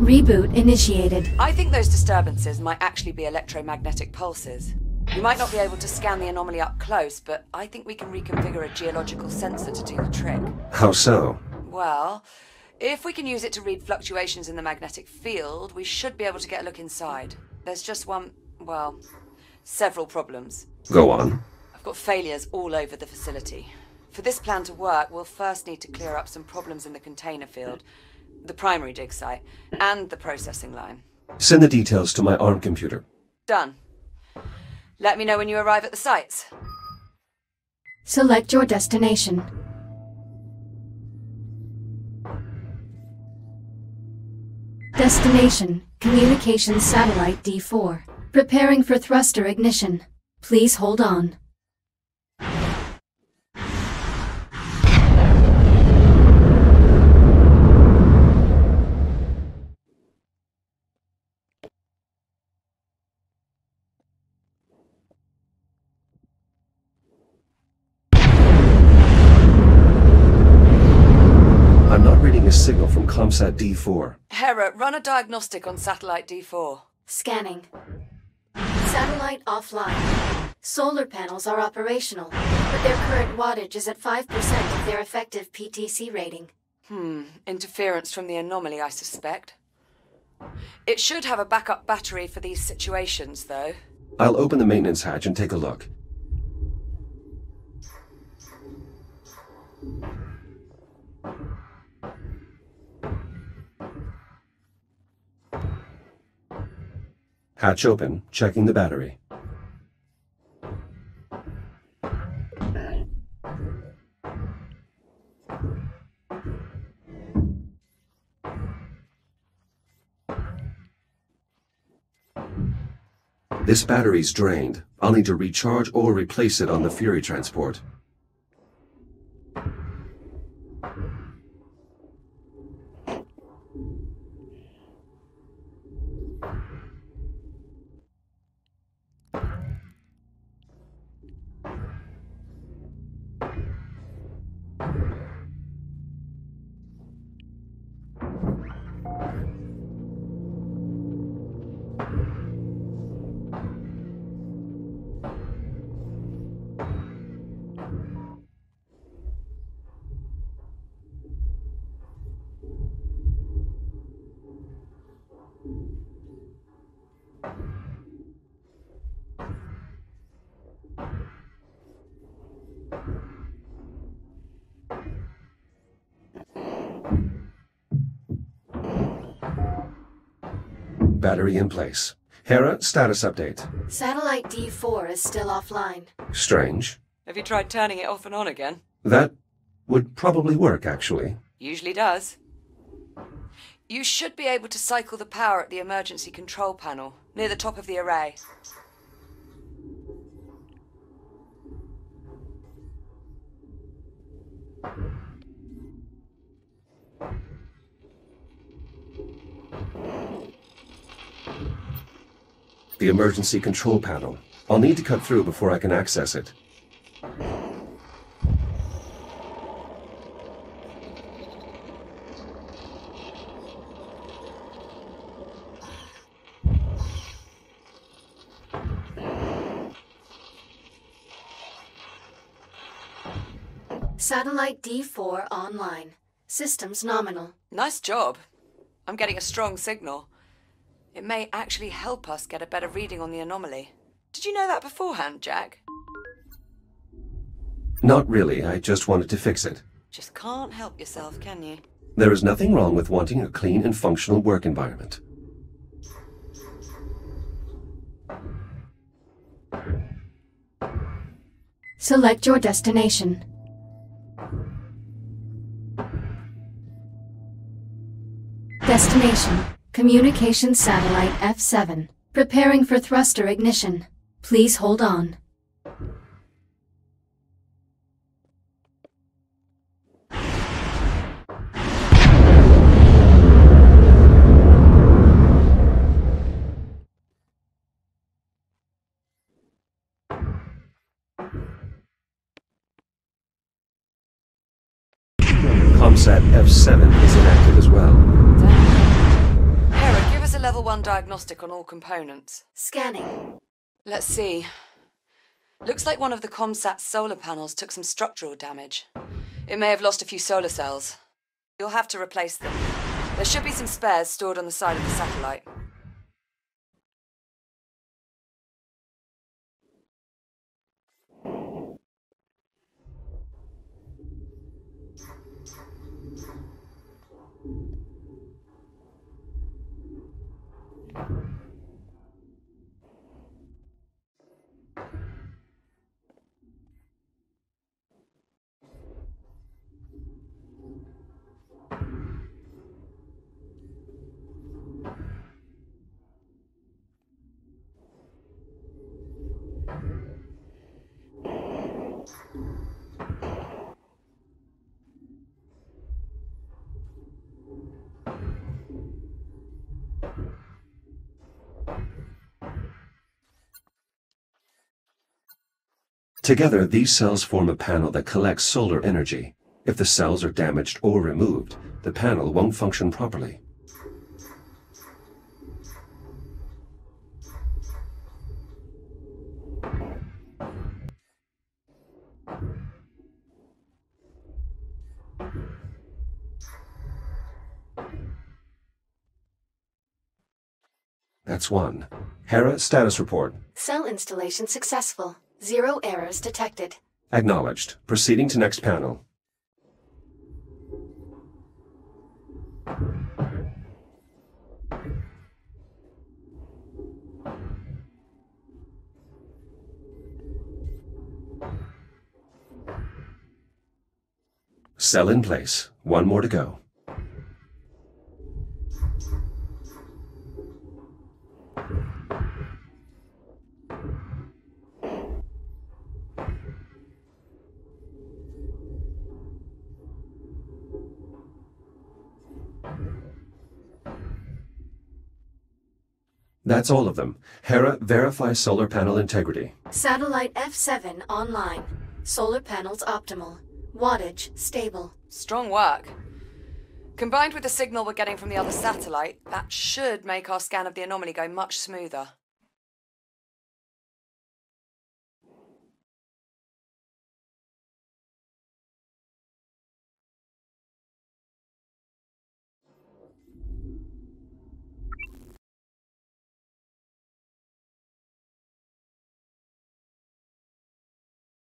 Reboot initiated. I think those disturbances might actually be electromagnetic pulses. We might not be able to scan the anomaly up close, but I think we can reconfigure a geological sensor to do the trick. How so? Well, if we can use it to read fluctuations in the magnetic field, we should be able to get a look inside. There's just one, well, several problems. Go on. I've got failures all over the facility. For this plan to work, we'll first need to clear up some problems in the container field, the primary dig site, and the processing line. Send the details to my ARM computer. Done. Let me know when you arrive at the sites. Select your destination. Destination, Communications Satellite D4. Preparing for thruster ignition. Please hold on. I'm not reading a signal from ComSat D4. Hera, run a diagnostic on satellite D4. Scanning. Satellite offline. Solar panels are operational, but their current wattage is at 5% of their effective PTC rating. Hmm, interference from the anomaly, I suspect. It should have a backup battery for these situations, though. I'll open the maintenance hatch and take a look. Hatch open, checking the battery. This battery's drained. I'll need to recharge or replace it on the Fury transport. Battery in place. Hera, status update. Satellite D4 is still offline. Strange. Have you tried turning it off and on again? That would probably work, actually. Usually does. You should be able to cycle the power at the emergency control panel, near the top of the array. The emergency control panel. I'll need to cut through before I can access it. Satellite D4 online. Systems nominal. Nice job. I'm getting a strong signal. It may actually help us get a better reading on the anomaly. Did you know that beforehand, Jack? Not really, I just wanted to fix it. Just can't help yourself, can you? There is nothing wrong with wanting a clean and functional work environment. Select your destination. Destination, Communication Satellite F7. Preparing for thruster ignition. Please hold on. ComSat F7 is inactive as well. Level 1 diagnostic on all components. Scanning. Let's see. Looks like one of the Comsat's solar panels took some structural damage. It may have lost a few solar cells. You'll have to replace them. There should be some spares stored on the side of the satellite. Together, these cells form a panel that collects solar energy. If the cells are damaged or removed, the panel won't function properly. That's one. Hera, status report. Cell installation successful. Zero errors detected. Acknowledged. Proceeding to next panel. Cell in place. One more to go. That's all of them. Hera, verify solar panel integrity. Satellite F7 online. Solar panels optimal. Wattage stable. Strong work. Combined with the signal we're getting from the other satellite, that should make our scan of the anomaly go much smoother.